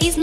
He's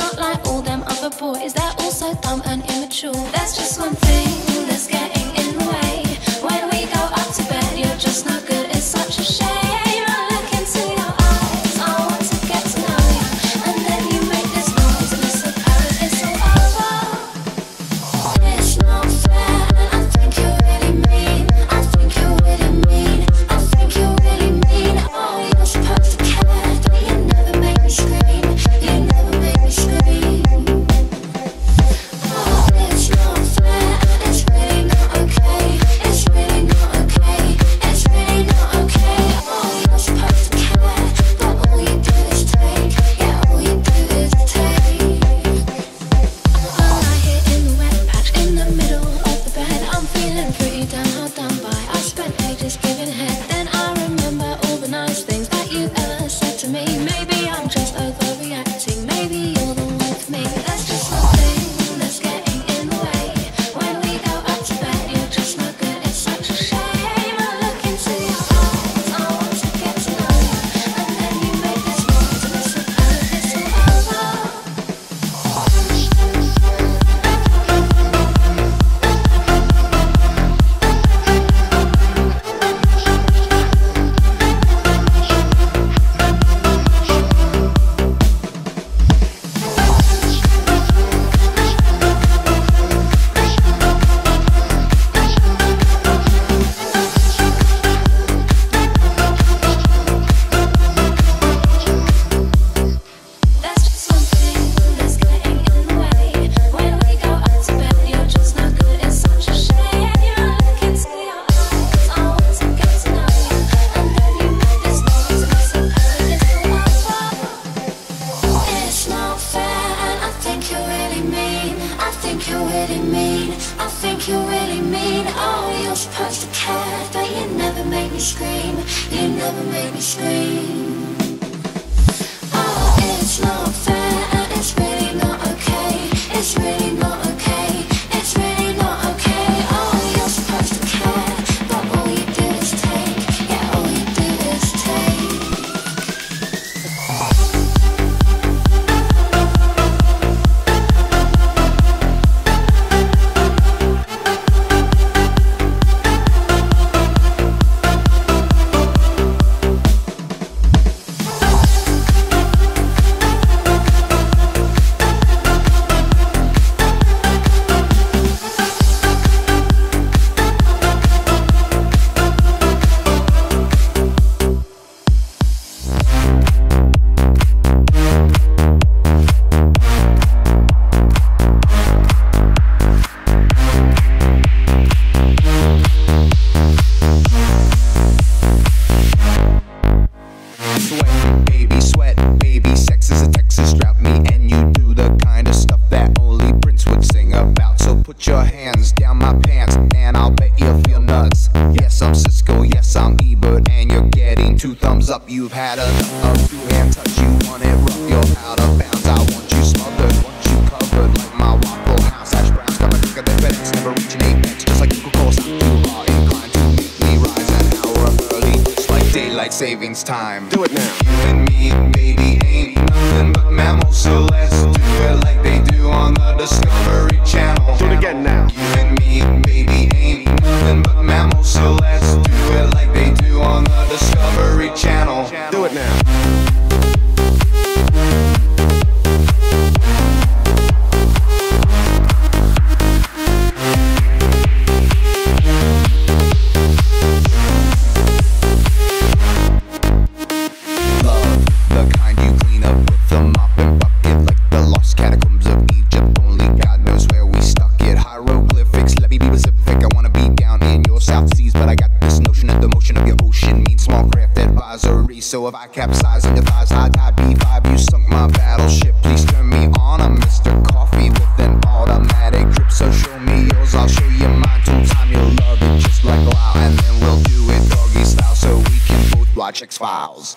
watch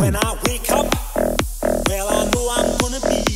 When I wake up, well, I know I'm gonna be.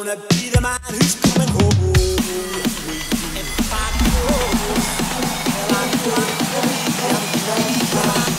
Gonna be the man who's coming home If I go, I'm gonna be, I'm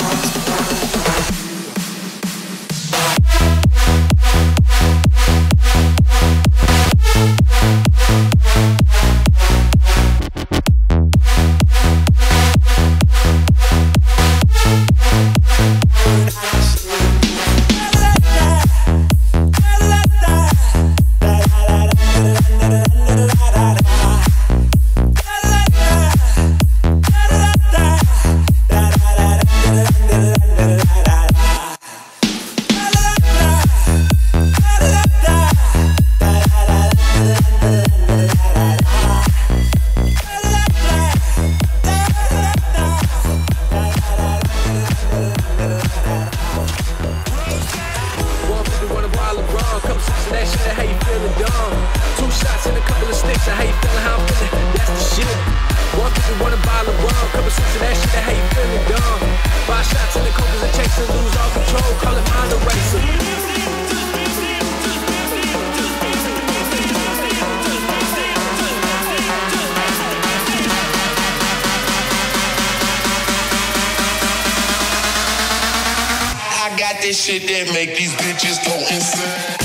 control, call it mind eraser. this shit that make these bitches go insane.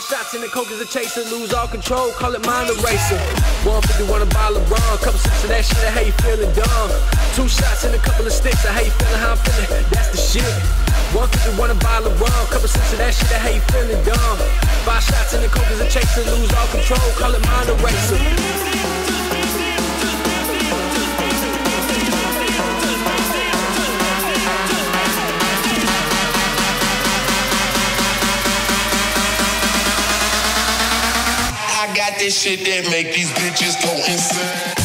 Shots in the coke is a chaser. Lose all control, call it mind eraser. 151 a bottle of rum, couple sips of that shit. How you feeling dumb? Two shots and a couple of sticks. How you feeling? How I'm feeling? That's the shit. 151 a bottle of rum, couple sips of that shit. How you feeling dumb? Five shots in the coke is a chaser. Lose all control, call it mind eraser. This shit that make these bitches go insane.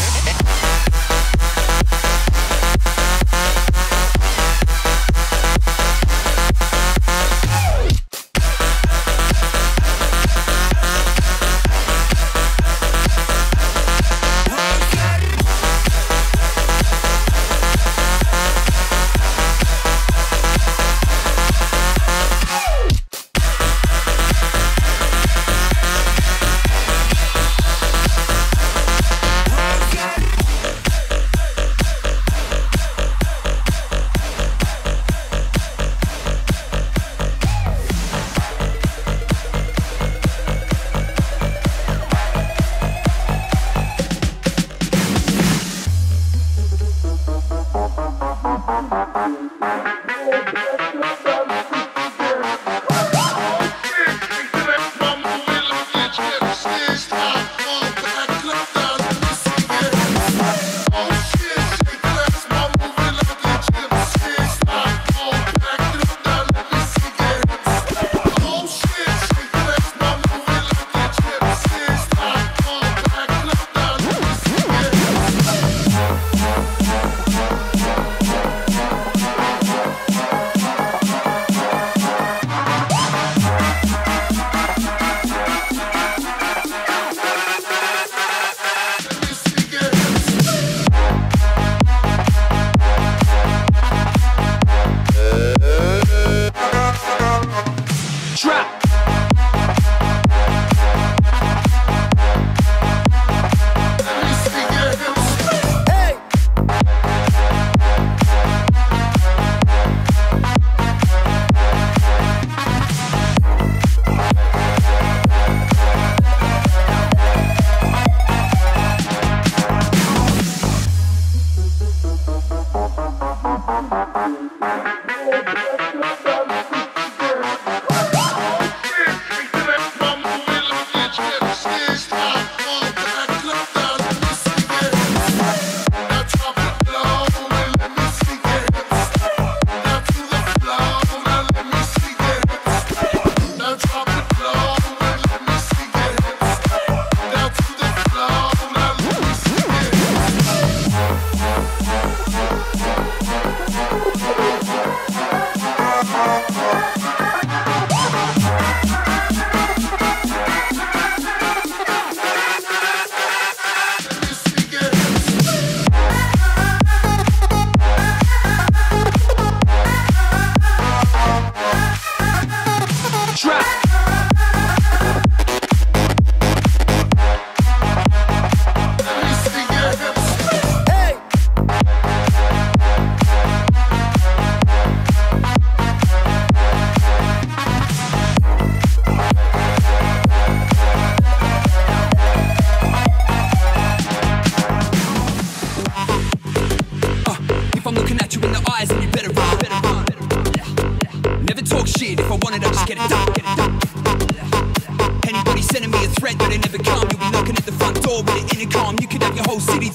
Gracias.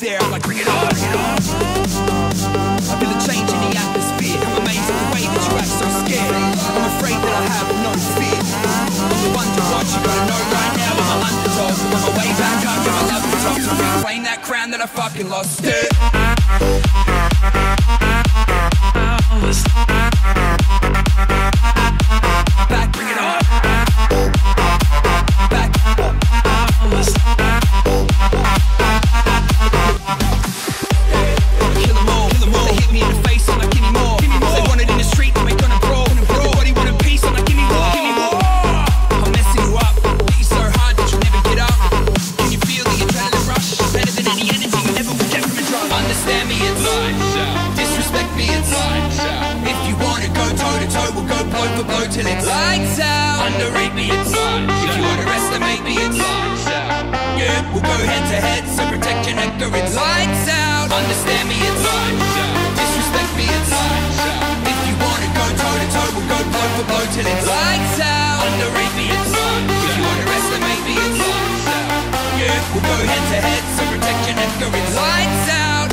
There. I'm like, bring it on. I feel a change in the atmosphere. I'm amazed at the way that you act so scared. I'm afraid that I have no fear. I'm the one to watch. You gotta know right now I'm an underdog. I'm on my way back up to my love top to reclaim that crown that I fucking lost. It. Go head to head, so protect your neck or it's lights out. Understand me, it's disrespect me, it's If you wanna go toe to toe, we'll go blow for blow till it's lights out. Underrate me, it's If you underestimate me, it's lights out. Yeah, we'll go head to head, so protect your neck or it's lights out.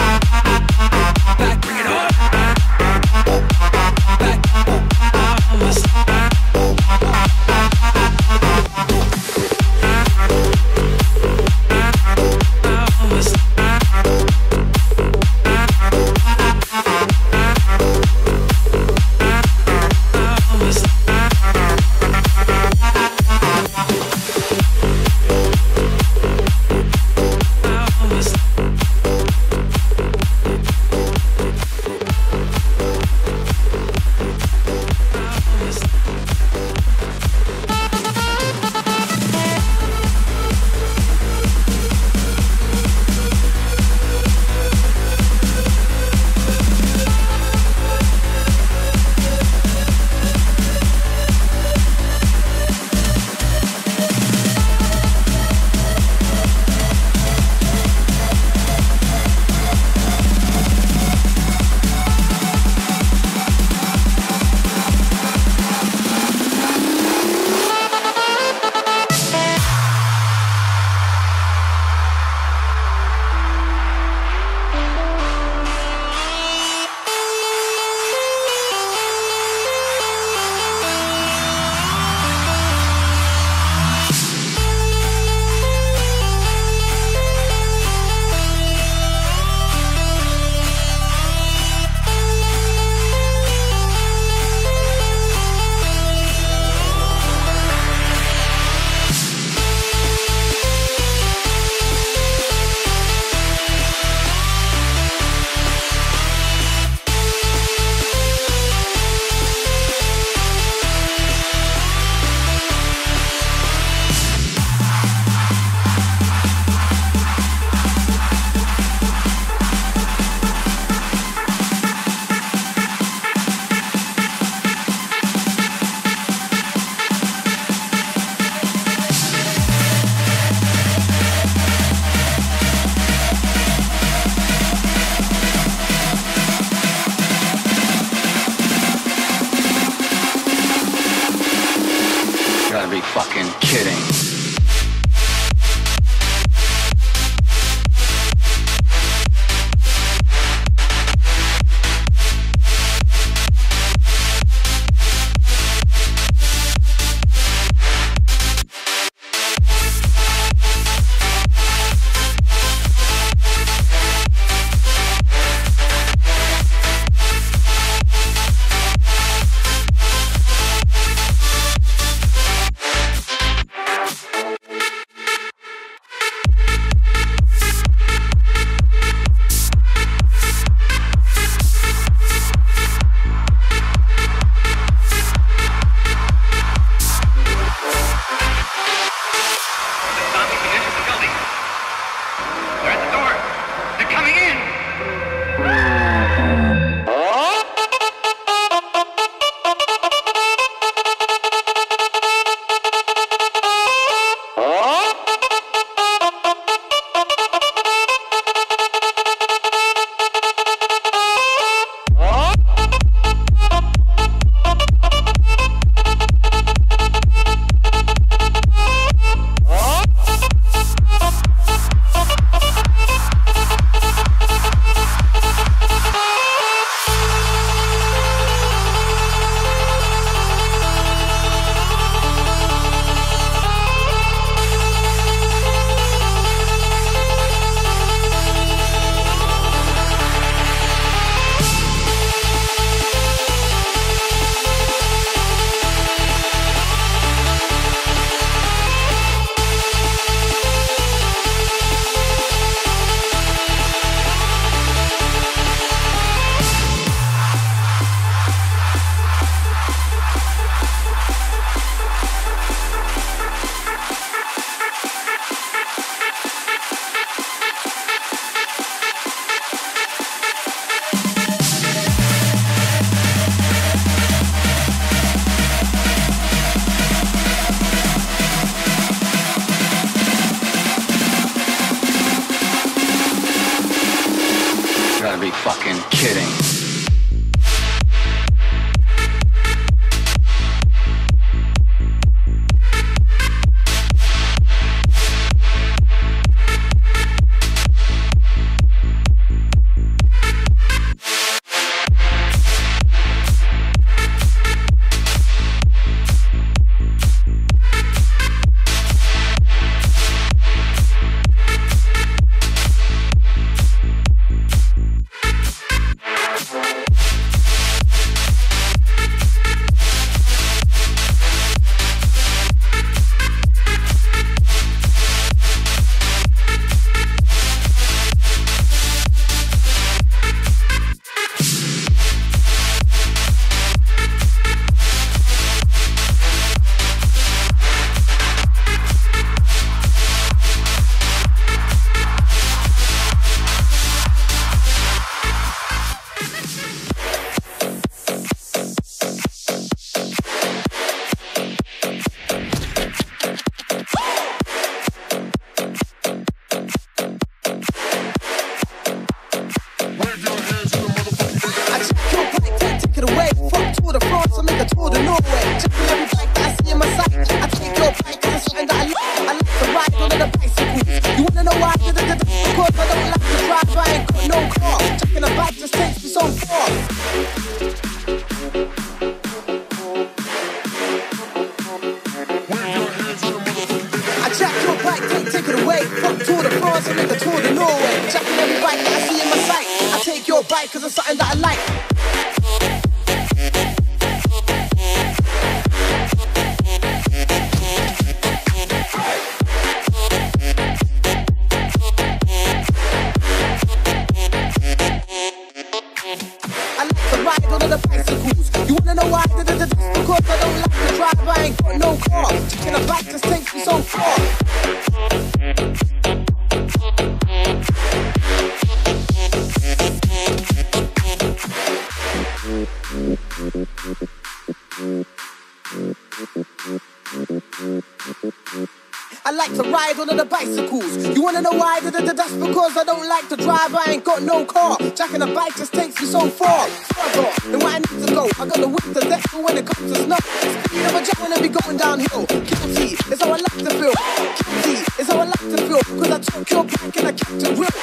ain't got no car. Jacking a bike just takes you so far. And where I need to go, I got the wit to death when it comes to snow. Never jack when I be going downhill. Guilty is how I like to feel. Guilty is how I like to feel. Cause I took your back and I kept it real.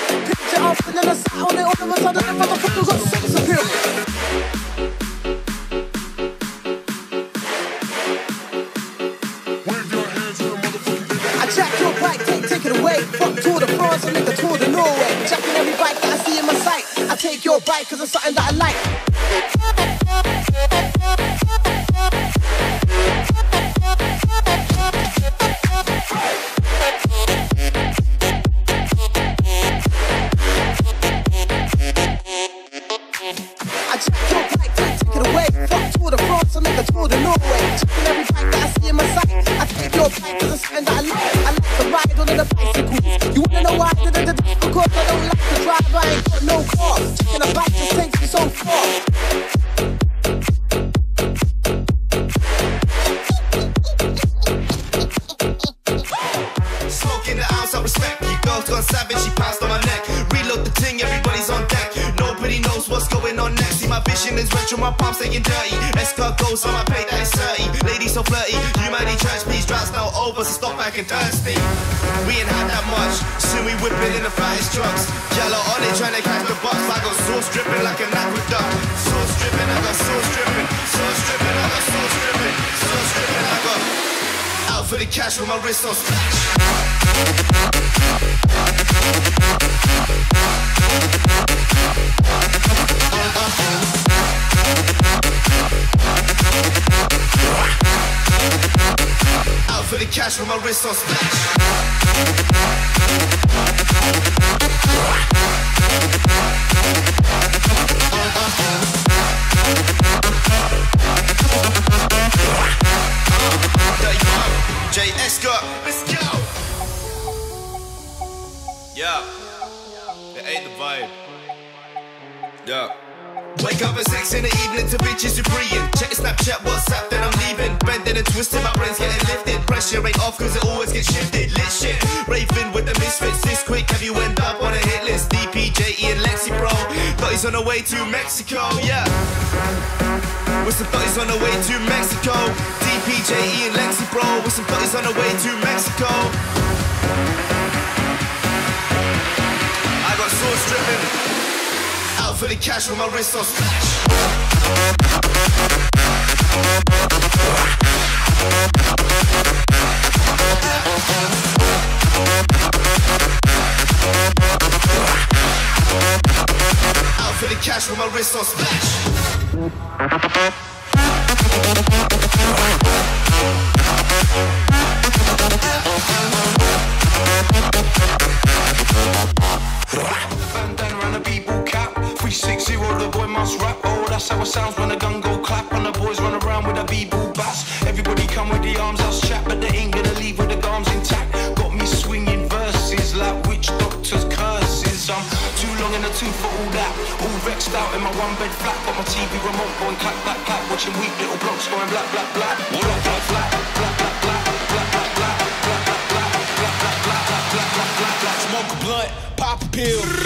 dirty. Escargots on my plate that is dirty. Ladies so flirty, you might need church, please. Droughts now over, so stop acting thirsty. We ain't had that much, soon we whipping in the fattest trucks. Yellow on it, trying to catch the bus. I got sauce dripping like an aqueduct. Sauce dripping, I got sauce dripping. Sauce dripping, I got sauce dripping. Sauce dripping, I got. Out for the cash with my wrist on splash. Out for the cash my wrist on splash. Yeah. It ain't the vibe. Yeah. Wake up at six in the evening to bitches who breathing. Check Snapchat, WhatsApp, then I'm leaving. Bending and twisting, my brain's getting lifted. Pressure ain't off cause it always gets shifted. Lit shit, raving with the misfits. This quick, have you end up on a hit list? DPJE and Lexi bro, Thought on the way to Mexico, yeah. With some thoughts on the way to Mexico. DPJE and Lexi bro, With some thoughts on the way to Mexico. I got soul stripping. For the cash with my wrist on splash. For the cash with my wrist on splash. 360, the boy must rap. Oh, that's how it sounds when the gun go clap. And the boys run around with a b-ball bass. Everybody come with the arms, us chat, but they ain't gonna leave with the arms intact. Got me swinging verses like witch doctors' curses. I'm too long in the tooth for all that. All vexed out in my one bed flat. Got my TV remote going clap, clap, clap. Watching weak little blocks going black, black, black. All up, black, black, black, black, black, black, black, black, black, black, black, black, black, black, black, black, black, black. Smoke a blunt, pop a pill.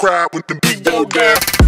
crowd with the big boy down.